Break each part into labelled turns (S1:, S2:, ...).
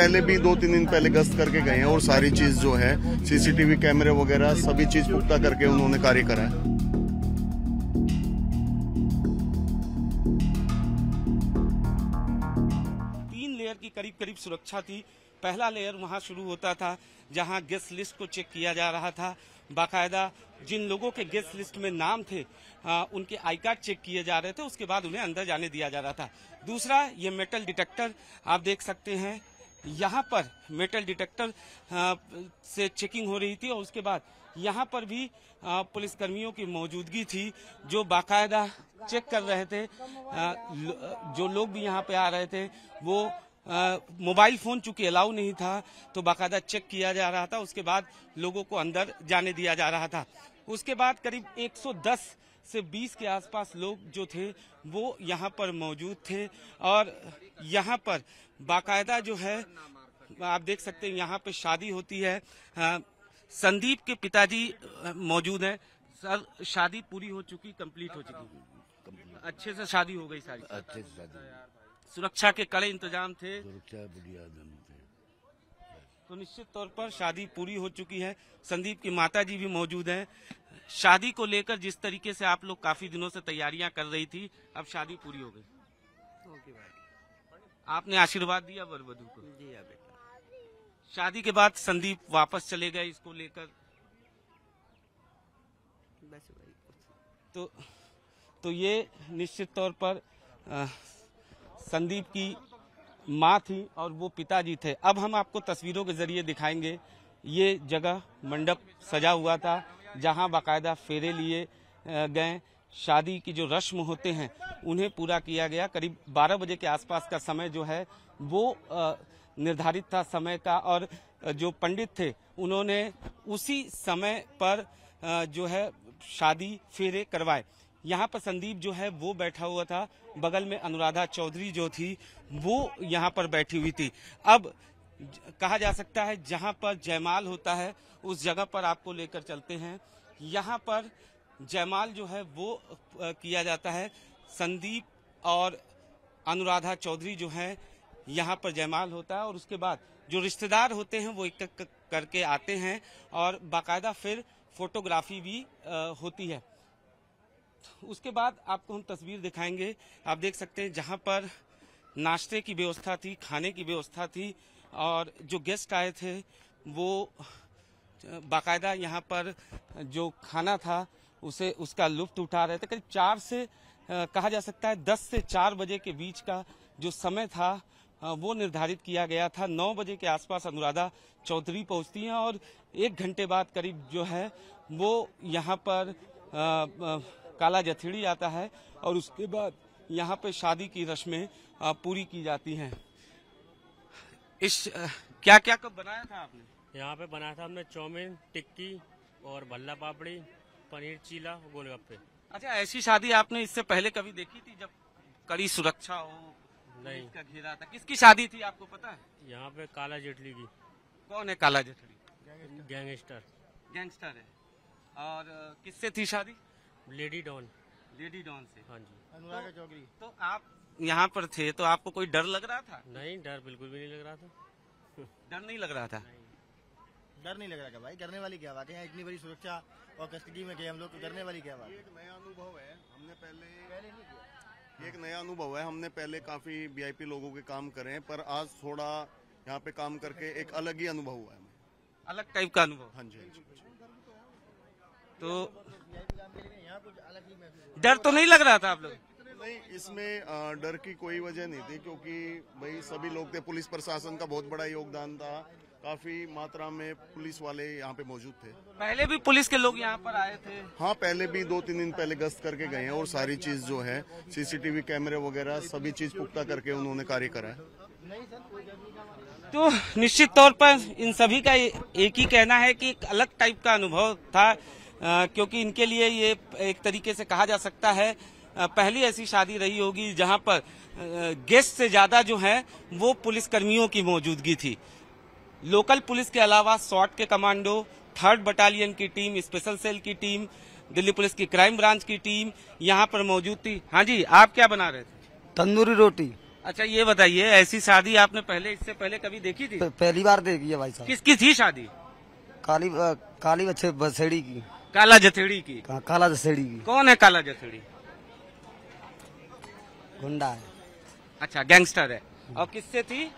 S1: पहले भी दो तीन दिन पहले गश्त करके गए हैं और सारी चीज़ जो है सीसीटीवी कैमरे वगैरह सभी चीज़ पुख्ता करके उन्होंने कार्य करा है।
S2: तीन लेयर की करीब करीब सुरक्षा थी। पहला लेयर वहाँ शुरू होता था जहाँ गेस्ट लिस्ट को चेक किया जा रहा था। बाकायदा जिन लोगों के गेस्ट लिस्ट में नाम थे आ, उनके आई कार्ड चेक किए जा रहे थे उसके बाद उन्हें अंदर जाने दिया जा रहा था। दूसरा ये मेटल डिटेक्टर आप देख सकते हैं यहाँ पर मेटल डिटेक्टर से चेकिंग हो रही थी और उसके बाद यहाँ पर भी आ, पुलिसकर्मियों की मौजूदगी थी जो बाकायदा चेक कर रहे थे। जो लोग भी यहाँ पे आ रहे थे वो मोबाइल फ़ोन चूँकि अलाउ नहीं था तो बाकायदा चेक किया जा रहा था। उसके बाद लोगों को अंदर जाने दिया जा रहा था। उसके बाद करीब 110 से 20 के आसपास लोग जो थे वो यहाँ पर मौजूद थे और यहाँ पर बाकायदा जो है आप देख सकते हैं यहाँ पे शादी होती है। संदीप के पिताजी मौजूद हैं। सर शादी पूरी हो चुकी कंप्लीट हो चुकी। अच्छे से शादी हो गई सारी।
S3: अच्छे से शादी।
S2: सुरक्षा के कड़े इंतज़ाम थे।
S3: सुरक्षा थे
S2: तो निश्चित तौर पर शादी पूरी हो चुकी है। संदीप की माता जी भी मौजूद हैं। शादी को लेकर जिस तरीके से आप लोग काफ़ी दिनों से तैयारियाँ कर रही थी अब शादी पूरी हो गई। आपने आशीर्वाद दिया वर वधु को
S4: दिया बेटा।
S2: शादी के बाद संदीप वापस चले गए इसको लेकर। तो तो ये निश्चित तौर पर अ, संदीप की माँ थी और वो पिताजी थे। अब हम आपको तस्वीरों के ज़रिए दिखाएँगे। ये जगह मंडप सजा हुआ था जहाँ बाकायदा फेरे लिए गए। शादी की जो रस्म होते हैं, उन्हें पूरा किया गया। करीब 12 बजे के आसपास का समय जो है, वो निर्धारित था समय का और जो पंडित थे, उन्होंने उसी समय पर जो है, शादी फेरे करवाए। यहाँ पर संदीप जो है, वो बैठा हुआ था। बगल में अनुराधा चौधरी जो थी, वो यहाँ पर बैठी हुई थी। अब कहा जा सकता है, जहाँ पर जयमाल होता है, उस जगह पर आपको लेकर चलते हैं। यहाँ पर जयमाल जो है वो किया जाता है। संदीप और अनुराधा चौधरी जो है, यहाँ पर जयमाल होता है और उसके बाद जो रिश्तेदार होते हैं वो एक एक करके आते हैं और बाकायदा फिर फोटोग्राफी भी होती है। उसके बाद आपको हम तस्वीर दिखाएँगे। आप देख सकते हैं जहाँ पर नाश्ते की व्यवस्था थी, खाने की व्यवस्था थी और जो गेस्ट आए थे वो बाकायदा यहाँ पर जो खाना था उसे उसका लुफ्त उठा रहे थे। करीब चार से कहा जा सकता है दस से चार बजे के बीच का जो समय था वो निर्धारित किया गया था। नौ बजे के आसपास अनुराधा चौधरी पहुँचती हैं और एक घंटे बाद करीब जो है वो यहाँ पर अ, काला जथेड़ी आता है और उसके बाद यहाँ पे शादी की रस्में पूरी की जाती हैं। इस क्या क्या कब बनाया था आपने?
S5: यहाँ पे बनाया था हमने चाउमीन टिक्की और भल्ला पापड़ी। पनीर चीला गोलगप्पे।
S2: अच्छा ऐसी शादी आपने इससे पहले कभी देखी थी जब कड़ी सुरक्षा हो
S5: नहीं।
S2: का घेरा था? किसकी शादी थी आपको पता है?
S5: यहाँ पे काला जेटली की।
S2: कौन है काला जेटली?
S5: गैंगस्टर।
S2: गैंगस्टर है। और किससे थी शादी?
S5: Lady don.
S2: लेडी डॉन से।
S5: हाँ जी।
S4: अनुराग चौधरी।
S2: तो आप यहाँ पर थे तो आपको कोई डर लग रहा था?
S5: नहीं डर बिल्कुल भी नहीं लग रहा था।
S2: डर नहीं लग रहा था?
S4: डर नहीं लग रहा क्या भाई? करने वाली क्या बात है? यहाँ इतनी बड़ी सुरक्षा और कस्टडी में गए हम लोग तो करने वाली क्या बात? है
S1: एक नया अनुभव है हमने पहले एक नया अनुभव है हमने पहले काफ़ी वीआईपी लोगों के काम करे हैं पर आज थोड़ा यहाँ पे काम करके एक अलग ही अनुभव हुआ है। हमें
S2: अलग टाइप का अनुभव?
S1: हाँ जी हाँ
S2: तो
S4: अलग ही
S2: डर तो नहीं लग रहा था आप लोग?
S1: नहीं इसमें डर की कोई वजह नहीं थी क्योंकि भाई सभी लोग थे पुलिस प्रशासन का बहुत बड़ा योगदान था। काफ़ी मात्रा में पुलिस वाले यहाँ पे मौजूद थे।
S2: पहले भी पुलिस के लोग यहाँ पर आए थे?
S1: हाँ पहले भी दो तीन दिन पहले गश्त करके गए हैं और सारी चीज़ जो है सीसीटीवी कैमरे वगैरह सभी चीज़ पुख्ता करके उन्होंने कार्य करा है।
S2: तो निश्चित तौर पर इन सभी का एक ही कहना है कि एक अलग टाइप का अनुभव था अ, क्योंकि इनके लिए ये एक तरीके से कहा जा सकता है पहली ऐसी शादी रही होगी जहाँ पर गेस्ट से ज़्यादा जो है वो पुलिस कर्मियों की मौजूदगी थी। लोकल पुलिस के अलावा सॉट के कमांडो थर्ड बटालियन की टीम स्पेशल सेल की टीम दिल्ली पुलिस की क्राइम ब्रांच की टीम यहाँ पर मौजूद थी। हाँ जी आप क्या बना रहे थे?
S6: तंदूरी रोटी।
S2: अच्छा ये बताइए ऐसी शादी आपने पहले इससे पहले कभी देखी थी?
S3: पहली बार देखी है भाई साहब।
S2: किसकी थी शादी?
S3: काली अ, काली बच्चे बसेड़ी की।
S2: काला जथेड़ी की।
S3: का- काला बसेड़ी की।
S2: कौन है काला जथेड़ी?
S3: गुंडा है।
S2: अच्छा गैंगस्टर है। और किससे थी?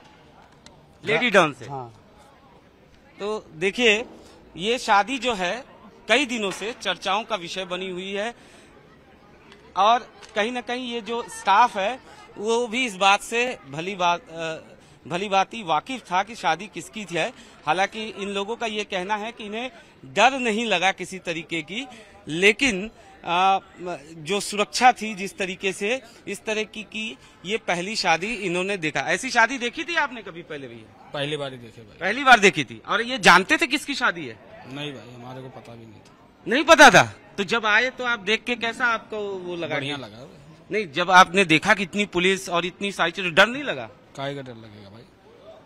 S2: लेडी डॉन से।
S3: हाँ।
S2: तो देखिए ये शादी जो है कई दिनों से चर्चाओं का विषय बनी हुई है। और कहीं ना कहीं ये जो स्टाफ है वो भी इस बात से भली बात भली बाती वाकिफ था कि शादी किसकी थी है। हालाँकि इन लोगों का ये कहना है कि इन्हें डर नहीं लगा किसी तरीके की लेकिन अ, जो सुरक्षा थी जिस तरीके से इस तरह की की ये पहली शादी इन्होंने देखा। ऐसी शादी देखी थी आपने कभी पहले भी?
S6: पहली बार ही देखे भाई।
S2: पहली बार देखी थी? और ये जानते थे किसकी शादी है?
S6: नहीं भाई हमारे को पता भी नहीं था।
S2: नहीं पता था? तो जब आए तो आप देख के कैसा आपको वो लगा
S6: बढ़िया लगा
S2: नहीं जब आपने देखा कि इतनी पुलिस और इतनी सारी चीज़ डर नहीं लगा?
S6: काय का डर लगेगा भाई?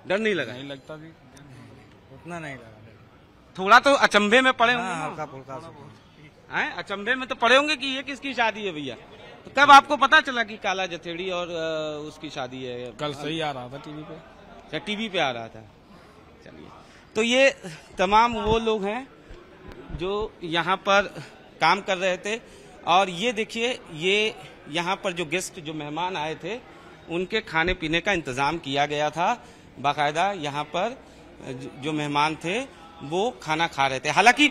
S2: डर नहीं लगा?
S6: नहीं लगता भी।
S3: उतना नहीं लगा।
S2: थोड़ा तो अचंभे में पड़े होंगे
S3: हाँ,
S2: ना?
S3: हल्का फुल्का सा।
S2: हैं? अचंभे में तो पड़े होंगे कि ये किसकी शादी है भैया? तो कब आपको पता चला कि काला जथेड़ी और उसकी शादी है?
S6: कल सही आ रहा था टीवी पे।
S2: अच्छा टीवी पे आ रहा था। चलिए। तो ये तमाम वो लोग हैं जो यहाँ पर काम कर रहे थे। और ये देखिए, ये यहाँ पर जो गेस्ट, जो मेहमान आए थे, उनके खाने पीने का इंतज़ाम किया गया था। बाकायदा यहाँ पर जो मेहमान थे, वो खाना खा रहे थे। हालाँकि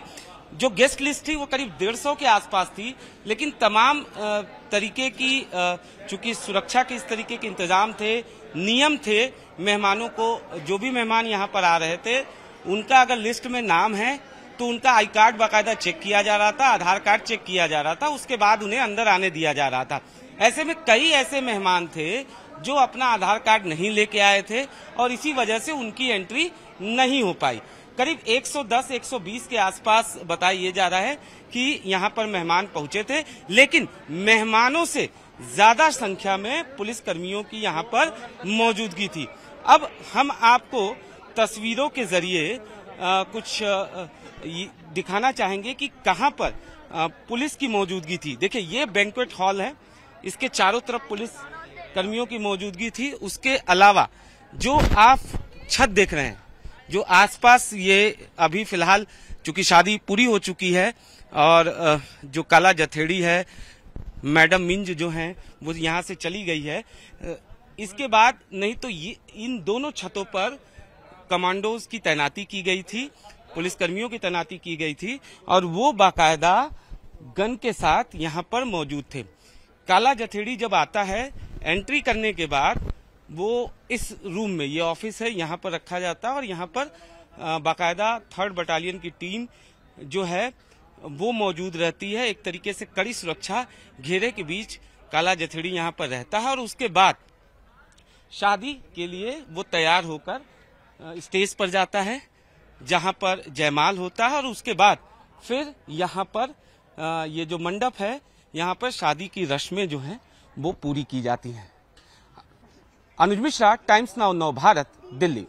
S2: जो गेस्ट लिस्ट थी वो करीब डेढ़ सौ के आसपास थी, लेकिन तमाम तरीके की चूँकि सुरक्षा के इस तरीके के इंतज़ाम थे, नियम थे, मेहमानों को, जो भी मेहमान यहाँ पर आ रहे थे, उनका अगर लिस्ट में नाम है तो उनका आई कार्ड बाकायदा चेक किया जा रहा था, आधार कार्ड चेक किया जा रहा था, उसके बाद उन्हें अंदर आने दिया जा रहा था। ऐसे में कई ऐसे मेहमान थे, जो अपना आधार कार्ड नहीं लेके आए थे, और इसी वजह से उनकी एंट्री नहीं हो पाई। करीब 110-120 के आसपास बताया ये जा रहा है कि यहाँ पर मेहमान पहुँचे थे, लेकिन मेहमानों से ज़्यादा संख्या में पुलिस कर्मियों की यहाँ पर मौजूदगी थी। अब हम आपको तस्वीरों के ज़रिए कुछ दिखाना चाहेंगे कि कहाँ पर पुलिस की मौजूदगी थी। देखिए, ये बैंक्वेट हॉल है। इसके चारों तरफ़ पुलिस कर्मियों की मौजूदगी थी। उसके अलावा जो आप छत देख रहे हैं जो आसपास ये अभी फ़िलहाल, चूँकि शादी पूरी हो चुकी है, और जो काला जथेड़ी है, मैडम मिंज जो हैं, वो यहाँ से चली गई है। इसके बाद नहीं तो ये, इन दोनों छतों पर कमांडोज की तैनाती की गई थी, पुलिसकर्मियों की तैनाती की गई थी, और वो बाकायदा गन के साथ यहाँ पर मौजूद थे। काला जथेड़ी जब आता है, एंट्री करने के बाद वो इस रूम में, ये ऑफ़िस है, यहाँ पर रखा जाता है और यहाँ पर बाकायदा थर्ड बटालियन की टीम जो है, वो मौजूद रहती है। एक तरीके से कड़ी सुरक्षा घेरे के बीच काला जथेड़ी यहाँ पर रहता है और उसके बाद शादी के लिए वो तैयार होकर स्टेज पर जाता है, जहाँ पर जयमाल होता है और उसके बाद फिर यहाँ पर ये जो मंडप है, यहाँ पर शादी की रस्में जो हैं, वो पूरी की जाती हैं। अनुज मिश्रा टाइम्स नाउ नव भारत दिल्ली।